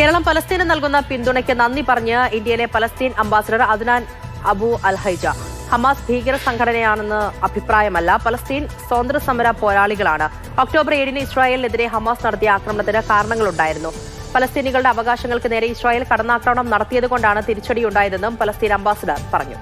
കേരളം പലസ്തീന് നൽകുന്ന പിന്തുണയ്ക്ക് നന്ദി പറഞ്ഞ് ഇന്ത്യയിലെ Palestine ambassador Adnan Abu Alhaija Hamas ഭീകര സംഘടനയാണെന്ന് അഭിപ്രായമല്ല പലസ്തീൻ സ്വാതന്ത്ര്യ സമര പോരാളികളാണ്. ഒക്ടോബർ ഏഴിന് ഇസ്രായേലിനെതിരെ ഹമാസ് നടത്തിയ ആക്രമണത്തിന് കാരണങ്ങളുണ്ടായിരുന്നു. പലസ്തീനികളുടെ അവകാശങ്ങൾക്ക് നേരെ ഇസ്രായേൽ കടന്നാക്രമണം നടത്തിയതുകൊണ്ടാണ് തിരിച്ചടിയുണ്ടായതെന്നും പലസ്തീൻ അംബാസിഡർ പറഞ്ഞു.